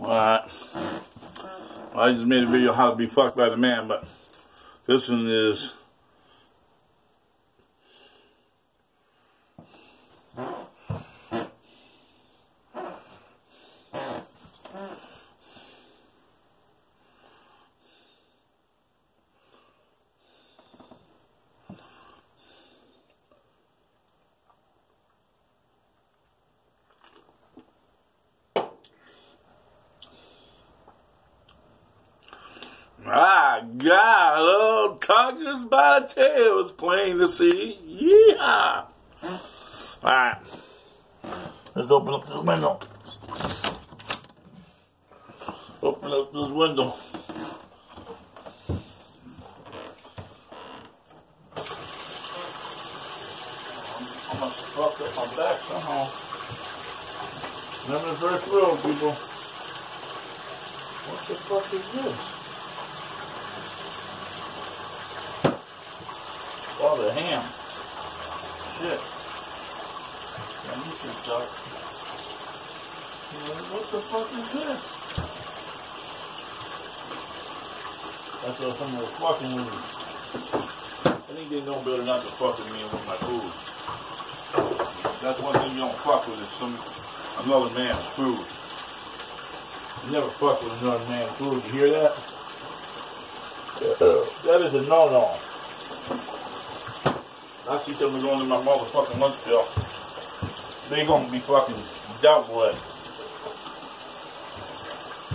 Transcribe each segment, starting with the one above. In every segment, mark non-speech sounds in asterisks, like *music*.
Alright. I just made a video how to be fucked by the man, but this one is Ah, God, oh, Tigers by the tail is plain to see. Yeah. All right. Let's open up this window. Open up this window. I'm gonna fuck up my back somehow. First world, people. What the fuck is this? Oh, the ham. Shit. Yeah, you should start. What the fuck is this? That's what someone was fucking with me. I think they know better not to fuck with me with my food. That's one thing you don't fuck with is some another man's food. You never fuck with another man's food. You hear that? That is a no-no. I see something going in my motherfucking lunch bill. They gonna be fucking dealt with.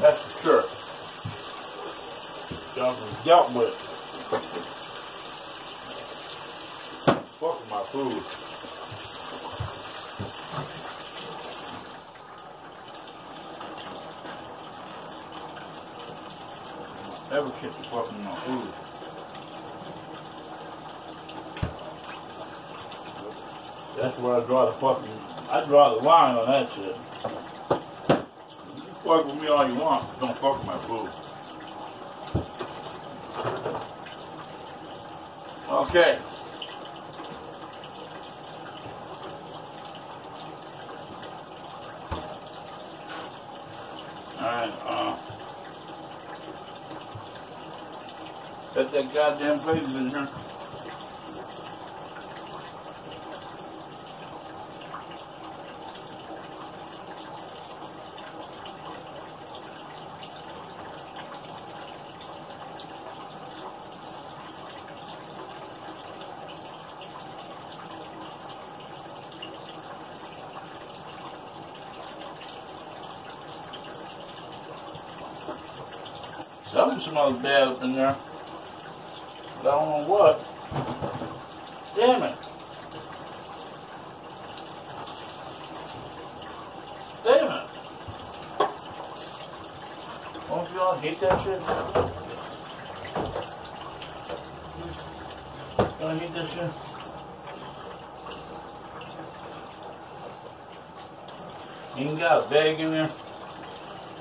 That's for sure. Gonna be dealt with. Fucking my food. Ever the fucking my food. That's where I draw the fucking. I draw the line on that shit. You fuck with me all you want, but don't fuck with my food. Okay. Alright, uh. Got that goddamn flavors in here. Something smells bad up in there. But I don't know what. Damn it. Damn it. Don't you all hate that shit? Don't hate that shit? You ain't got a bag in there?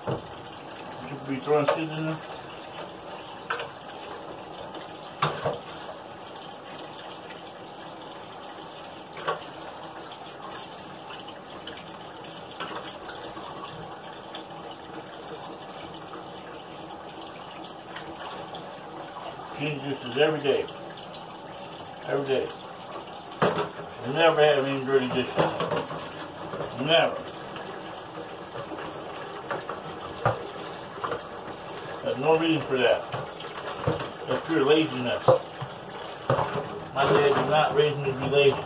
You should be throwing shit in there? Clean dishes every day. Every day. Never have any dirty dishes. Never. There's no reason for that. That's pure laziness. My dad did not raise me to be lazy.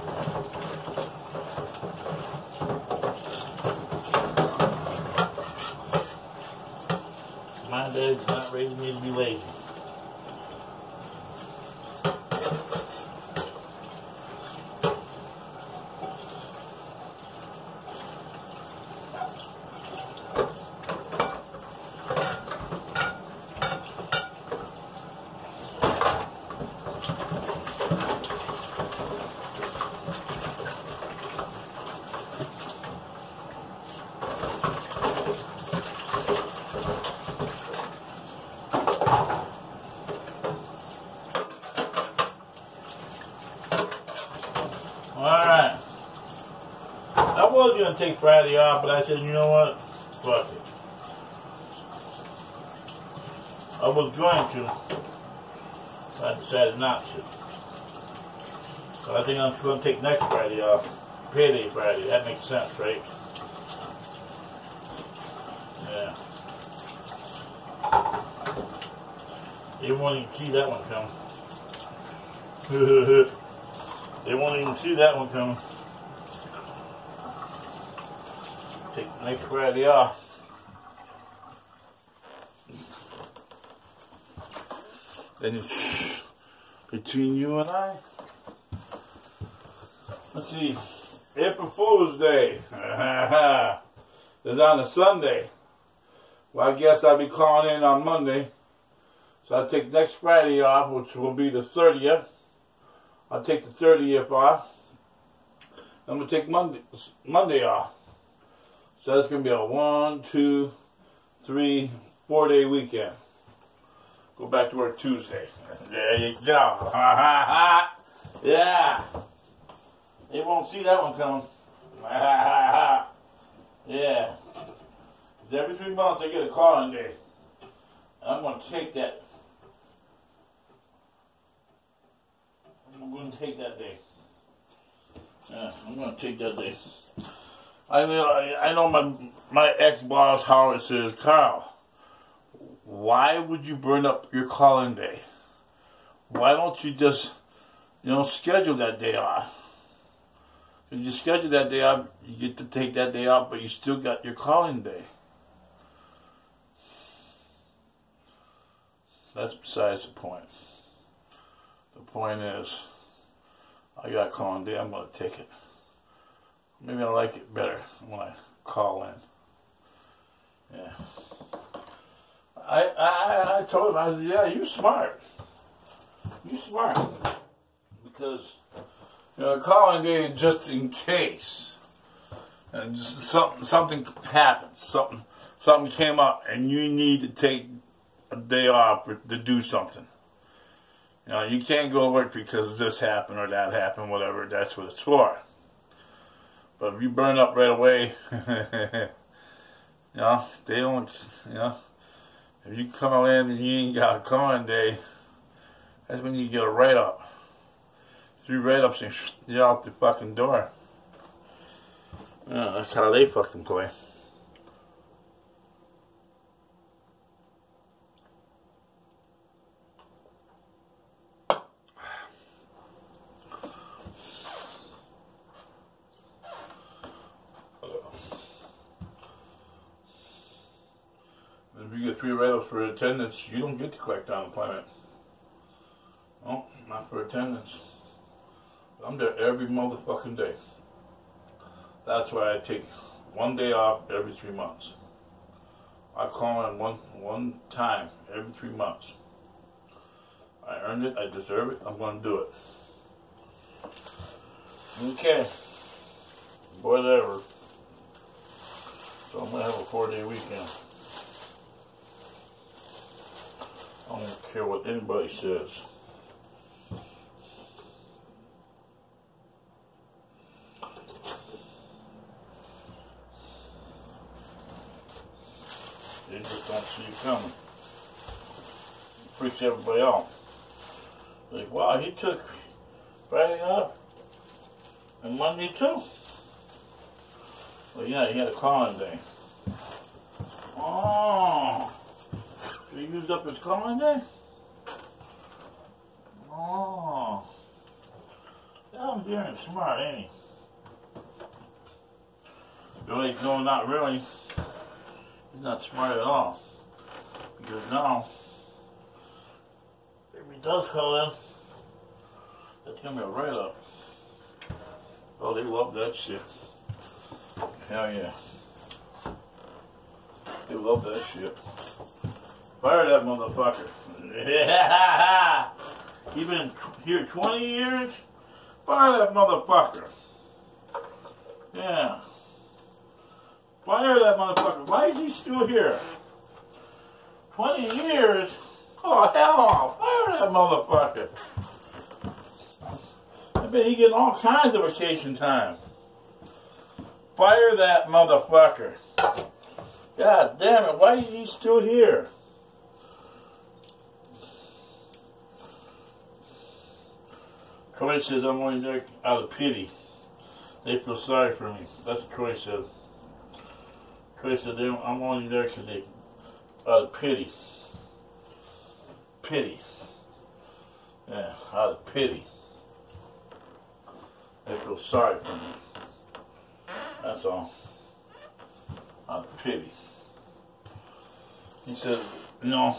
My dad did not raise me to be lazy. Alright. Take Friday off, but I said, you know what? Fuck it. I was going to. I decided not to. So I think I'm going to take next Friday off. Payday Friday. That makes sense, right? Yeah. They won't even see that one coming. *laughs* they won't even see that one coming. Take the next Friday off. Then shh, between you and I, let's see, April Fool's Day *laughs* is on a Sunday. Well, I guess I'll be calling in on Monday. So I'll take next Friday off, which will be the 30th. I'll take the 30th off. I'm going to take Monday, Monday off. So that's going to be a one, two, three, four day weekend. Go back to work Tuesday. There you go. *laughs* yeah. They won't see that one coming. *laughs* yeah. Every three months I get a calling day. I'm going to take that. I'm going to take that day. Yeah, I'm going to take that day. I know, I know my my ex boss Howard says, Carl, why would you burn up your calling day? Why don't you just, you know, schedule that day off? If you schedule that day off, you get to take that day off, but you still got your calling day. That's besides the point. The point is, I got calling day, I'm going to take it. Maybe I like it better when I call in. Yeah. I, I, I told him, I said, yeah, you smart. You smart. Because, you know, calling day just in case. And just something, something happens. Something, something came up and you need to take a day off to do something. You know, you can't go to work because this happened or that happened, whatever. That's what it's for. But if you burn up right away, *laughs* you know, they don't, you know, if you come in and you ain't got a calling day, that's when you get a write up. Three write ups and *laughs* you're out the fucking door. Yeah, that's how they fucking play. If you get three write-ups for attendance, you don't get to collect on unemployment. No, not for attendance. I'm there every motherfucking day. That's why I take one day off every three months. I call in one one time every three months. I earned it, I deserve it, I'm gonna do it. Okay. Whatever. So I'm gonna have a four day weekend. I don't care what anybody says. They just don't see you coming. Freaks everybody out. Like, wow, he took Friday off and Monday too. Well, yeah, he had a calling day. Oh. He used up his calling day? Oh. I'm damn smart, ain't he? Really, no, not really. He's not smart at all. Because now, if he does call in, that's gonna be a write-up. Oh, they love that shit. Hell yeah. They love that shit. Fire that motherfucker. *laughs* he been here 20 years? Fire that motherfucker. Yeah. Fire that motherfucker. Why is he still here? 20 years? Oh, hell Fire that motherfucker. I bet he getting all kinds of vacation time. Fire that motherfucker. God damn it, why is he still here? Troy says I'm only there out of pity. They feel sorry for me. That's what Troy said. Troy said I'm only there because they out of pity. Pity. Yeah, out of pity. They feel sorry for me. That's all. Out of pity. He says, you know,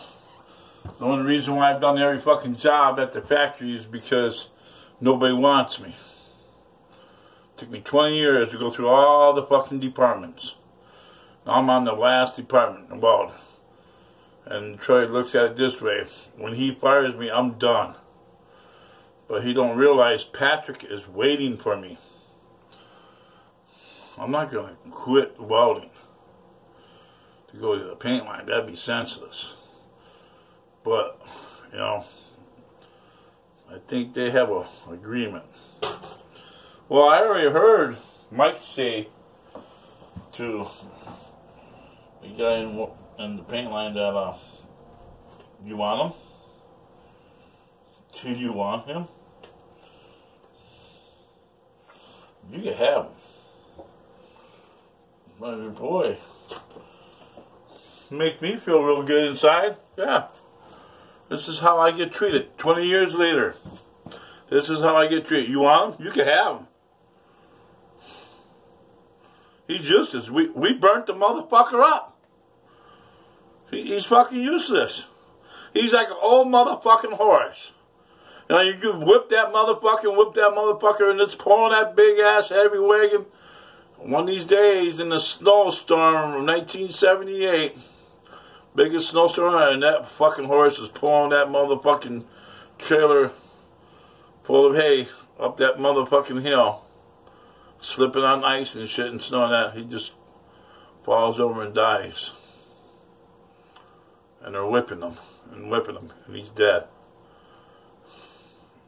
the only reason why I've done every fucking job at the factory is because nobody wants me. Took me 20 years to go through all the fucking departments. I'm on the last department in the world. And Troy looks at it this way. When he fires me, I'm done. But he don't realize Patrick is waiting for me. I'm not going to quit welding to go to the paint line. That'd be senseless. But, you know, I think they have a agreement. Well, I already heard Mike say to the guy in, in the paint line that, uh, you want him? Do you want him? You can have him. But boy, make me feel real good inside. Yeah. This is how I get treated. 20 years later. This is how I get treated. You want him? You can have him. He's useless. We, we burnt the motherfucker up. He, he's fucking useless. He's like an old motherfucking horse. Now you can whip that motherfucker, whip that motherfucker, and it's pulling that big ass heavy wagon. One of these days in the snowstorm of 1978, biggest snowstorm, and that fucking horse is pulling that motherfucking trailer full of hay up that motherfucking hill, slipping on ice and shit and snow and that. He just falls over and dies. And they're whipping him and whipping him, and he's dead.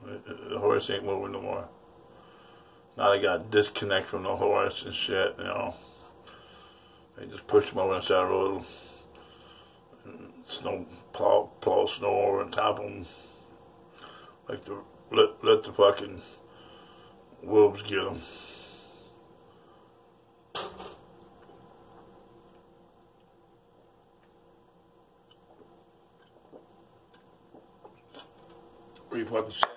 The horse ain't moving no more. Now they got disconnect from the horse and shit, you know. They just push him over the side of the road. Snow, plow, plow snow over on top of them. Like to let, let the fucking wolves get them. Pretty fucking sad.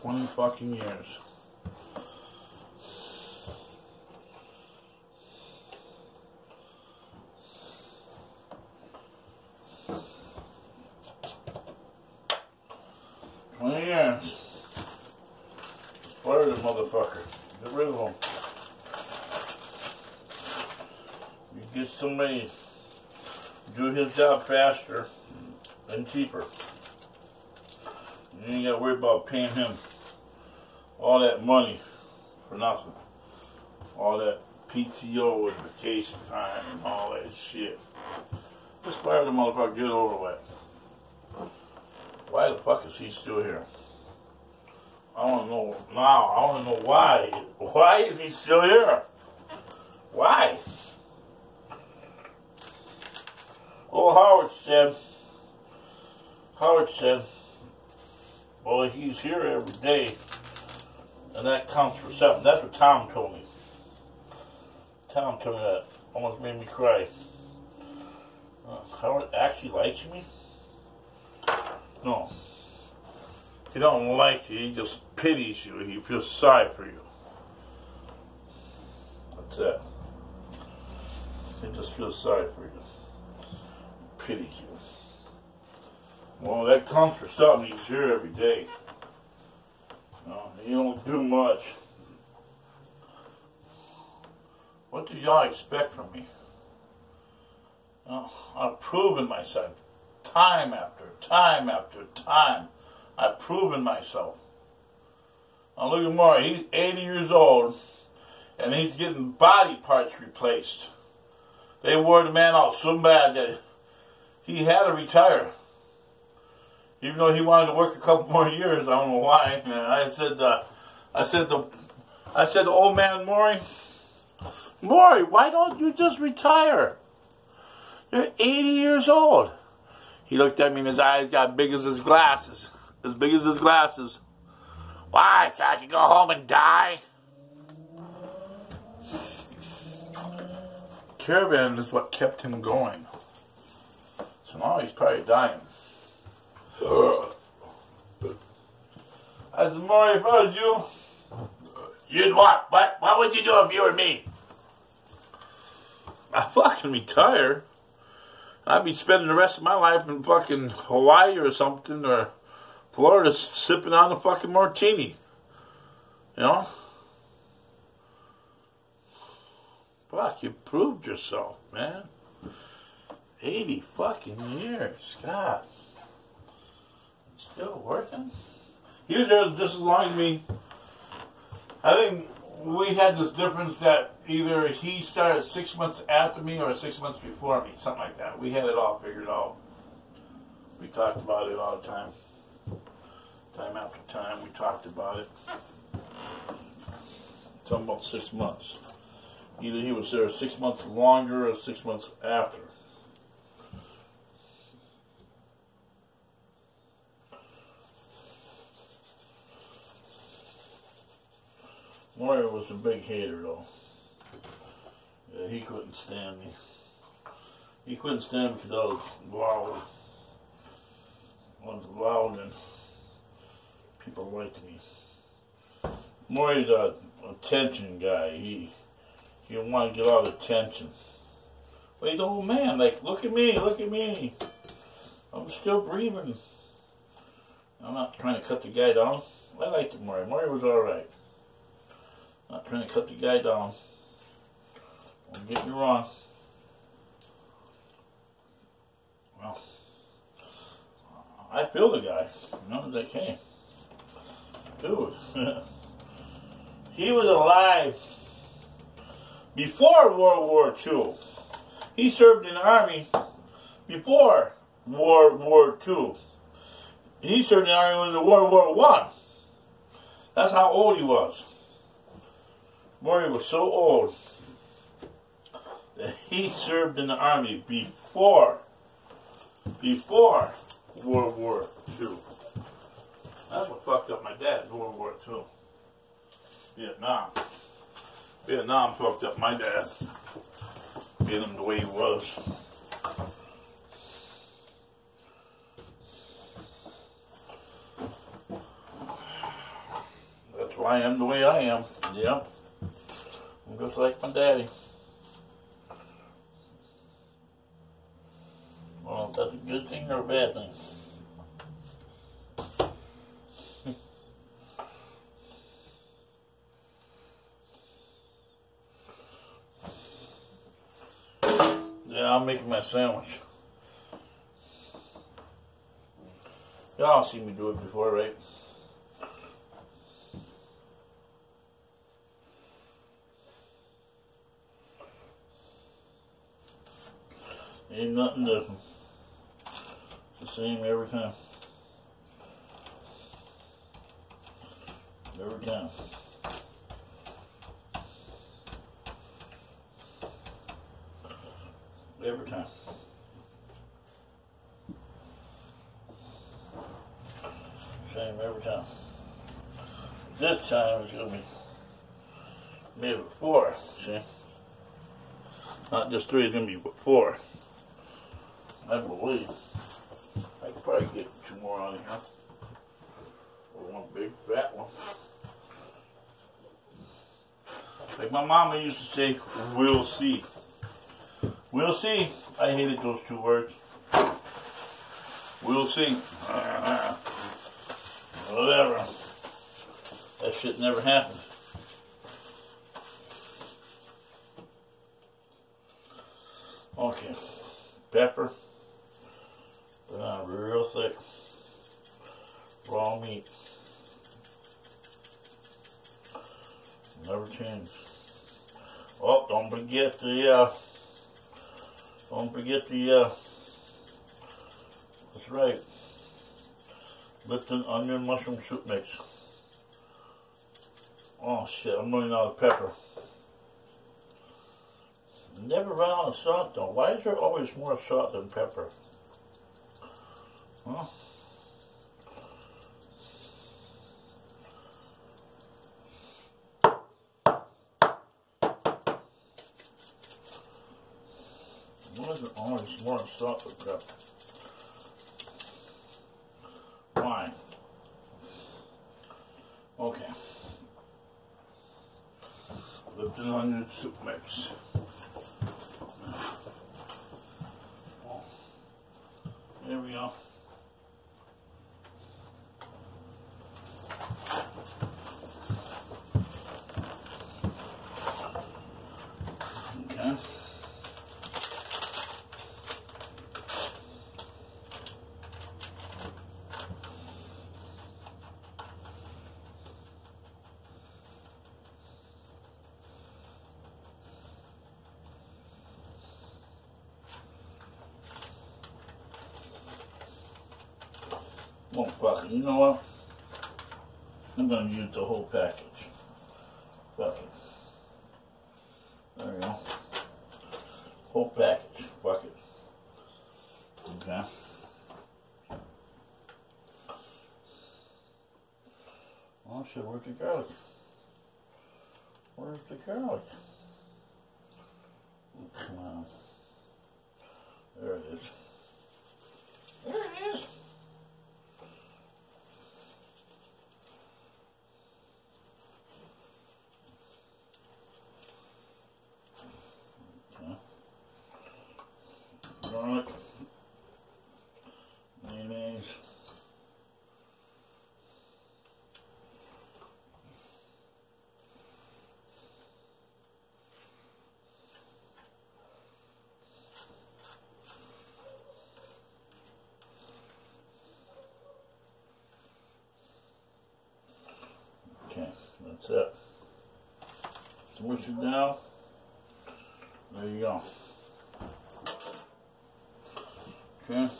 20 fucking years. Twenty years. Fire the motherfucker. Get rid of him. You get somebody do his job faster and cheaper. You ain't got to worry about paying him all that money for nothing. All that PTO and vacation time and all that shit. Just fire the motherfucker, get it over with. Why the fuck is he still here? I to know now. I want to know why. Why is he still here? Why? Oh, Howard said. Howard said, well, he's here every day and that counts for something. That's what Tom told me. Tom told me that. Almost made me cry. Uh, Howard actually likes me? No. He don't like you. He just pities you. He feels sorry for you. That's it. He just feels sorry for you. Pities you. Well, that comes for something. He's here every day. No, he don't do much. What do y'all expect from me? I've proven myself time after time after time. I've proven myself. Now look at Maury. He's 80 years old, and he's getting body parts replaced. They wore the man out so bad that he had to retire even though he wanted to work a couple more years. I don't know why. I said, uh, I said the, I said, old man Maury, Maury, why don't you just retire? You're 80 years old. He looked at me and his eyes got big as his glasses. As big as his glasses. Why? So I can go home and die? Caravan is what kept him going. So now he's probably dying. I said, Maury, if I was you, you'd what? What? What would you do if you were me? I'd fucking retire. I'd be spending the rest of my life in fucking Hawaii or something, or Florida, sipping on a fucking martini. You know? Fuck, you proved yourself, man. 80 fucking years. God. Still working? Was there just as long as me. I think we had this difference that either he started six months after me or six months before me, something like that. We had it all figured out. We talked about it all the time. Time after time, we talked about it. Something about six months. Either he was there six months longer or six months after. Moyer was a big hater, though. Yeah, he couldn't stand me. He couldn't stand me because I was loud. I was loud and people liked me. Moyer's a attention guy. He he want to get all the attention. But he's an old man. Like, look at me, look at me. I'm still breathing. I'm not trying to cut the guy down. I liked Murray. Murray was all right. Not trying to cut the guy down. Don't get me wrong. Well, I feel the guy. You know, they came. *laughs* He was alive before World War II. He served in the army before World War II. He served in the army in World War One. That's how old he was. Murray was so old that he served in the army before before World War II. That's what fucked up my dad in World War II. Vietnam. Vietnam fucked up my dad. Being him the way he was. That's why I am the way I am. Yep. I'm just like my daddy. Well, that's a good thing or a bad thing. yeah, I'm making my sandwich. Y'all seen me do it before, right? Ain't nothing different. It's the same every time. Every time. Every time. Same every time. This time it's gonna be maybe four, see? Not just three, it's gonna be four. I believe. I could probably get two more on here. Or one big fat one. Like my mama used to say, we'll see. We'll see. I hated those two words. We'll see. *laughs* Whatever. That shit never happened. Okay. Pepper. On real thick. Raw meat. Never change. Oh, don't forget the, uh, don't forget the, uh, that's right. Lipton onion mushroom soup mix. Oh shit, I'm running out of pepper. Never run out of salt though. Why is there always more salt than pepper Where's the orange more stuff with crap? Wine. Okay. Lipton onion soup mix. There we go. Okay. You know what? I'm gonna use the whole package. Fuck it. There we go. Whole package. Fuck it. Okay. Oh shit, where's the garlic? Where's the garlic? Oh, come on. There it is. There it is. Okay. Garlic. Mayonnaise. Okay, that's it. It down. There you go. Okay.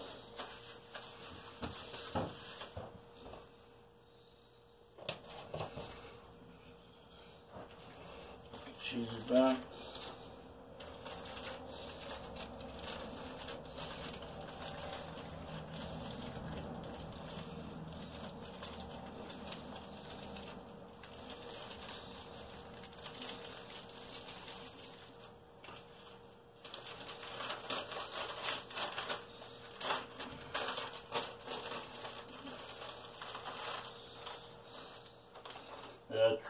Cheese it back.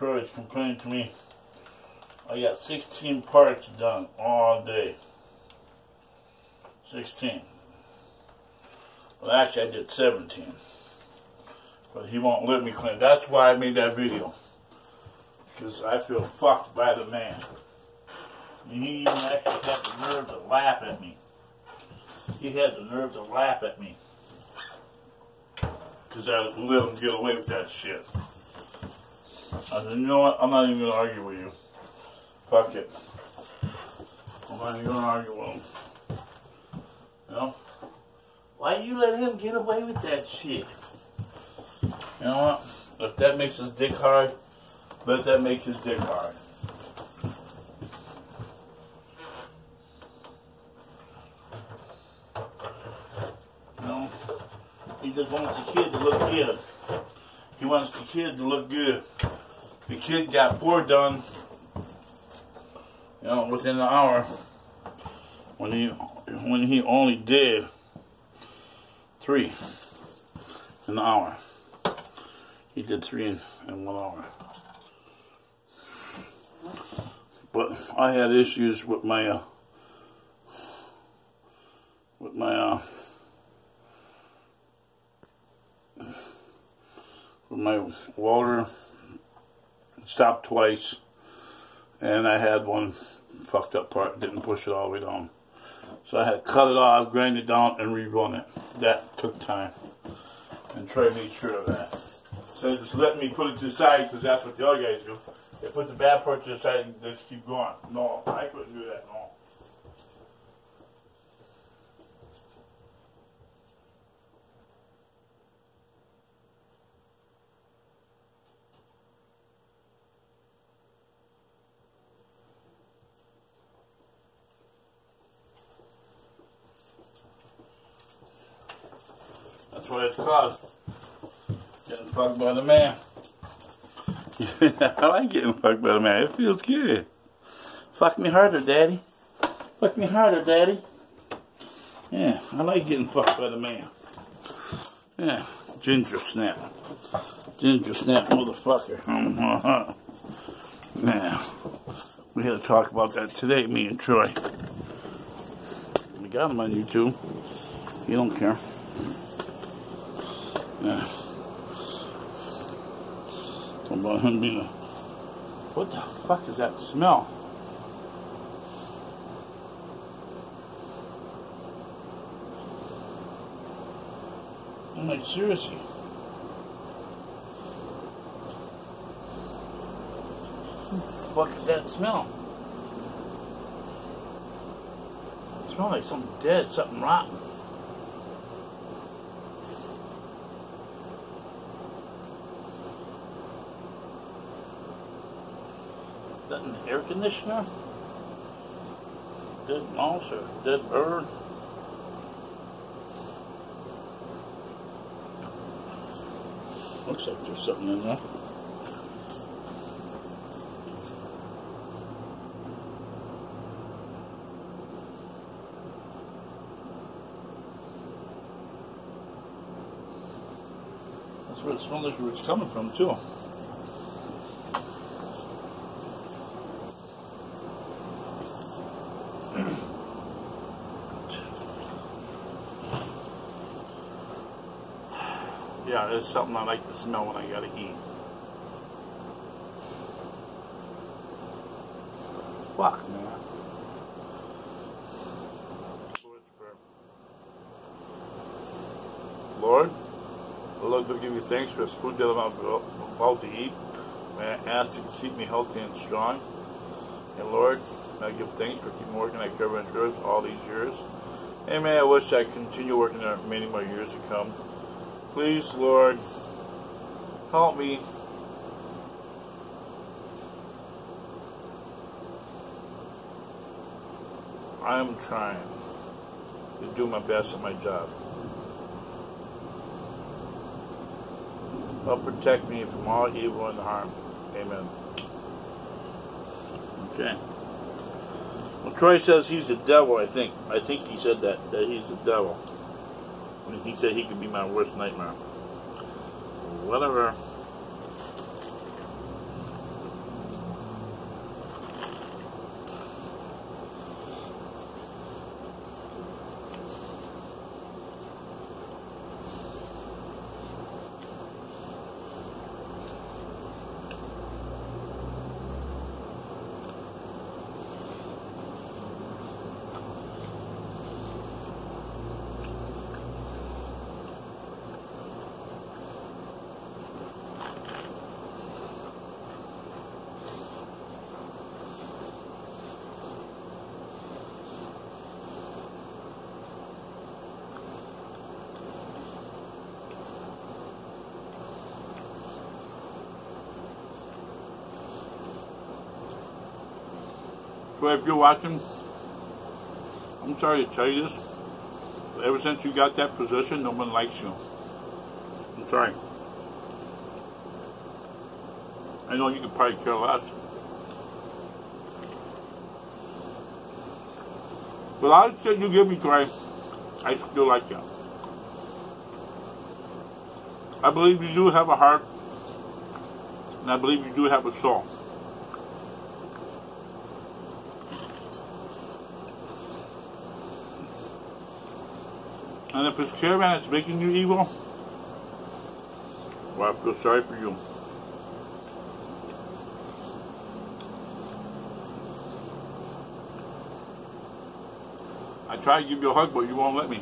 Troy's complaining to me. I got 16 parts done all day. 16. Well, actually, I did 17. But he won't let me clean. That's why I made that video. Because I feel fucked by the man. And he even actually had the nerve to laugh at me. He had the nerve to laugh at me. Because I let him get away with that shit. I said, you know what? I'm not even going to argue with you. Fuck it. I'm not even going to argue with him. You know? Why you let him get away with that shit? You know what? If that makes his dick hard, let that make his dick hard. You know? He just wants the kid to look good. He wants the kid to look good. The kid got four done, you know, within an hour. When he when he only did three in an hour. He did three in, in one hour. But I had issues with my uh, with my uh, with my welder stopped twice and I had one fucked up part didn't push it all the way down. So I had to cut it off grind it down and rerun it. That took time and Trey made sure of that. So just let me put it to the side because that's what the other guys do. They put the bad part to the side and just keep going. No I couldn't do that no That's what it's called. Getting fucked by the man. *laughs* I like getting fucked by the man. It feels good. Fuck me harder, daddy. Fuck me harder, daddy. Yeah, I like getting fucked by the man. Yeah, ginger snap. Ginger snap motherfucker. *laughs* yeah. We had to talk about that today, me and Troy. We got him on YouTube. He don't care. Yeah. Talking about him being a... What the fuck is that smell? I'm like, seriously. What the fuck is that smell? It smells like something dead, something rotten. Is an air conditioner? Dead mouse or dead bird? Looks like there's something in there. That's where the smell like where it's coming from too. It's something I like to smell when I gotta eat. Fuck, man. Lord, I love to give you thanks for this food that I'm about to eat. May I ask you to keep me healthy and strong. And Lord, I give thanks for keeping working at Cover Insurance all these years. And may I wish I continue working there many more years to come. Please, Lord, help me. I am trying to do my best at my job. Help protect me from all evil and harm. Amen. Okay. Well, Troy says he's the devil, I think. I think he said that, that he's the devil. He said he could be my worst nightmare. Whatever. If you're watching, I'm sorry to tell you this, ever since you got that position, no one likes you. I'm sorry. I know you could probably care less. But the shit you give me, Trey, I still like you. I believe you do have a heart, and I believe you do have a soul. And if it's caravan that's making you evil, well, I feel sorry for you. I try to give you a hug, but you won't let me.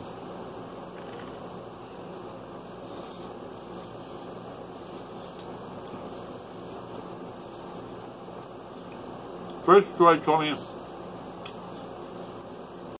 First, Troy told me